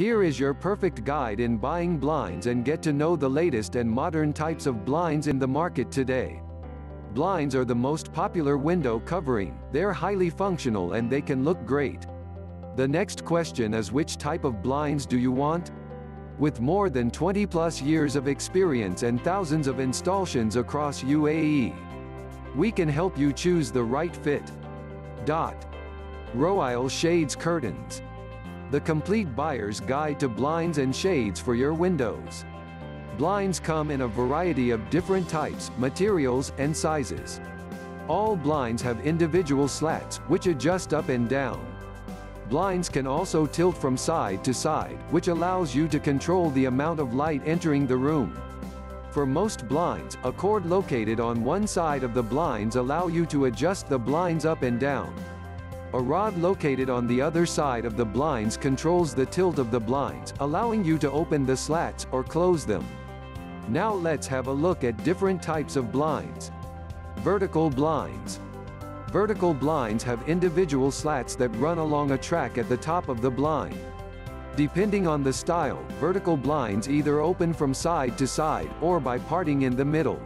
Here is your perfect guide in buying blinds and get to know the latest and modern types of blinds in the market today. Blinds are the most popular window covering, they're highly functional and they can look great. The next question is which type of blinds do you want? With more than 20 plus years of experience and thousands of installations across UAE, we can help you choose the right fit. Dot. Royal Shades Curtains. The complete buyer's guide to blinds and shades for your windows. Blinds come in a variety of different types, materials, and sizes. All blinds have individual slats, which adjust up and down. Blinds can also tilt from side to side, which allows you to control the amount of light entering the room. For most blinds, a cord located on one side of the blinds allow you to adjust the blinds up and down. A rod located on the other side of the blinds controls the tilt of the blinds, allowing you to open the slats or close them. Now let's have a look at different types of blinds. Vertical blinds. Vertical blinds have individual slats that run along a track at the top of the blind. Depending on the style, vertical blinds either open from side to side, or by parting in the middle.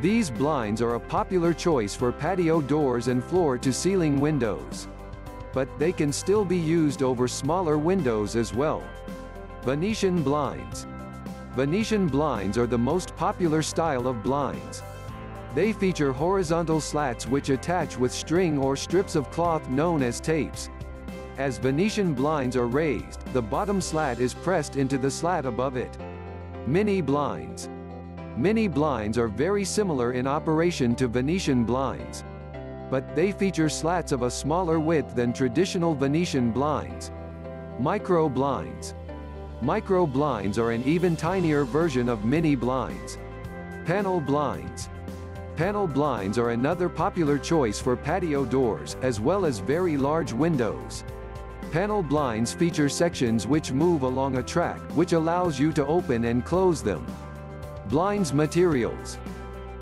These blinds are a popular choice for patio doors and floor-to-ceiling windows. But, they can still be used over smaller windows as well. Venetian blinds. Venetian blinds are the most popular style of blinds. They feature horizontal slats which attach with string or strips of cloth known as tapes. As Venetian blinds are raised, the bottom slat is pressed into the slat above it. Mini blinds. Mini blinds are very similar in operation to Venetian blinds. But, they feature slats of a smaller width than traditional Venetian blinds. Micro blinds. Micro blinds are an even tinier version of mini blinds. Panel blinds. Panel blinds are another popular choice for patio doors, as well as very large windows. Panel blinds feature sections which move along a track, which allows you to open and close them. Blinds materials.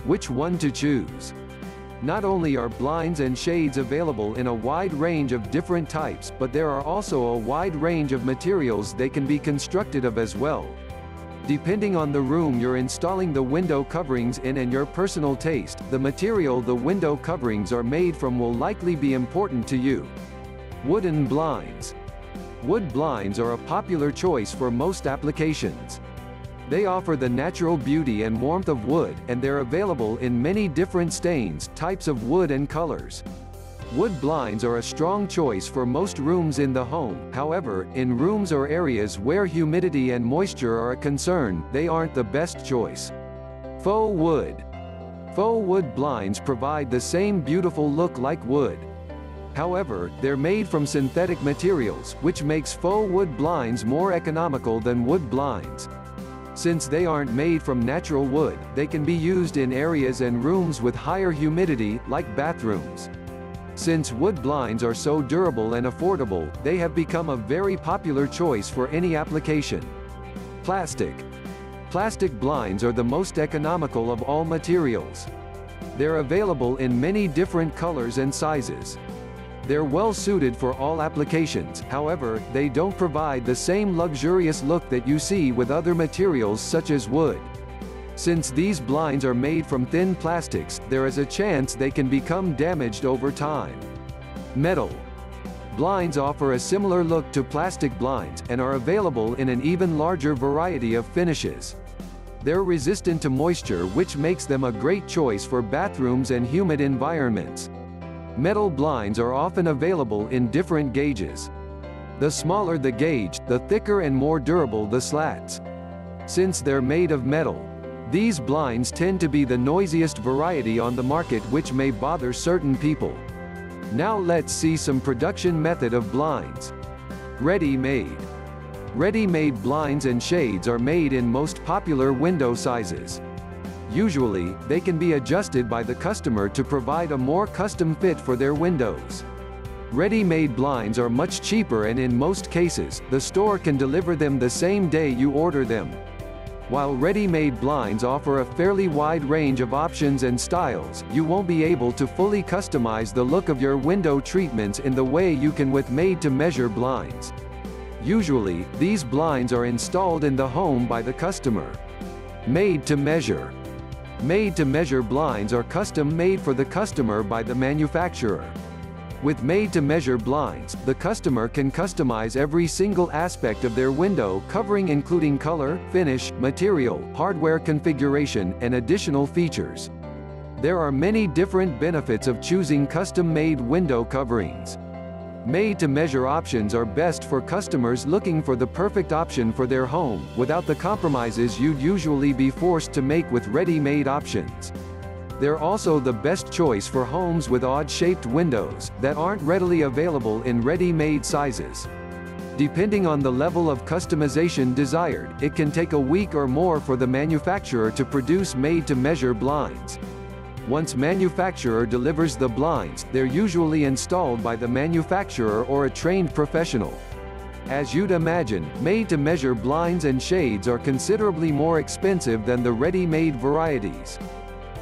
Which one to choose? Not only are blinds and shades available in a wide range of different types, but there are also a wide range of materials they can be constructed of as well. Depending on the room you're installing the window coverings in and your personal taste, the material the window coverings are made from will likely be important to you. Wooden blinds. Wood blinds are a popular choice for most applications. They offer the natural beauty and warmth of wood, and they're available in many different stains, types of wood and colors. Wood blinds are a strong choice for most rooms in the home, however, in rooms or areas where humidity and moisture are a concern, they aren't the best choice. Faux wood. Faux wood blinds provide the same beautiful look like wood. However, they're made from synthetic materials, which makes faux wood blinds more economical than wood blinds. Since they aren't made from natural wood, they can be used in areas and rooms with higher humidity, like bathrooms. Since wood blinds are so durable and affordable, they have become a very popular choice for any application. Plastic. Plastic blinds are the most economical of all materials. They're available in many different colors and sizes. They're well suited for all applications, however, they don't provide the same luxurious look that you see with other materials such as wood. Since these blinds are made from thin plastics, there is a chance they can become damaged over time. Metal. Blinds offer a similar look to plastic blinds, and are available in an even larger variety of finishes. They're resistant to moisture which makes them a great choice for bathrooms and humid environments. Metal blinds are often available in different gauges. The smaller the gauge, the thicker and more durable the slats. Since they're made of metal, these blinds tend to be the noisiest variety on the market which may bother certain people. Now let's see some production method of blinds. Ready-made. Ready-made blinds and shades are made in most popular window sizes. Usually, they can be adjusted by the customer to provide a more custom fit for their windows. Ready-made blinds are much cheaper and in most cases, the store can deliver them the same day you order them. While ready-made blinds offer a fairly wide range of options and styles, you won't be able to fully customize the look of your window treatments in the way you can with made-to-measure blinds. Usually, these blinds are installed in the home by the customer. Made to measure. Made-to-measure blinds are custom-made for the customer by the manufacturer. With made-to-measure blinds, the customer can customize every single aspect of their window covering including color, finish, material, hardware configuration, and additional features. There are many different benefits of choosing custom-made window coverings. Made-to-measure options are best for customers looking for the perfect option for their home, without the compromises you'd usually be forced to make with ready-made options. They're also the best choice for homes with odd-shaped windows, that aren't readily available in ready-made sizes. Depending on the level of customization desired, it can take a week or more for the manufacturer to produce made-to-measure blinds. Once manufacturer delivers the blinds, they're usually installed by the manufacturer or a trained professional. As you'd imagine, made-to-measure blinds and shades are considerably more expensive than the ready-made varieties.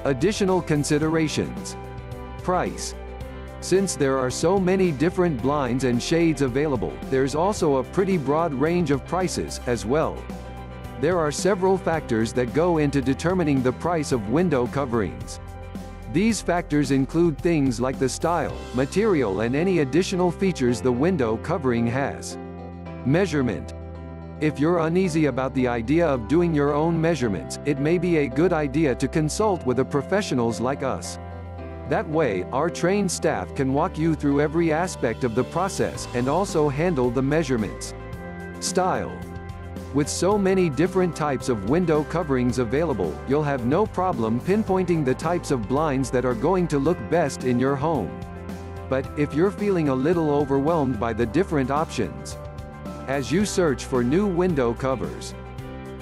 Additional considerations. Price. Since there are so many different blinds and shades available, there's also a pretty broad range of prices, as well. There are several factors that go into determining the price of window coverings. These factors include things like the style, material and any additional features the window covering has. Measurement. If you're uneasy about the idea of doing your own measurements, it may be a good idea to consult with a professionals like us. That way, our trained staff can walk you through every aspect of the process, and also handle the measurements. Style. With so many different types of window coverings available, you'll have no problem pinpointing the types of blinds that are going to look best in your home. But, if you're feeling a little overwhelmed by the different options, as you search for new window covers,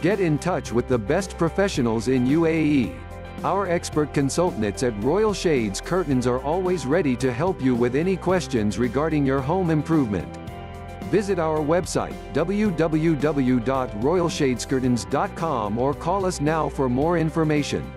get in touch with the best professionals in UAE. Our expert consultants at Royal Shades Curtains are always ready to help you with any questions regarding your home improvement. Visit our website, www.royalshadescurtains.com or call us now for more information.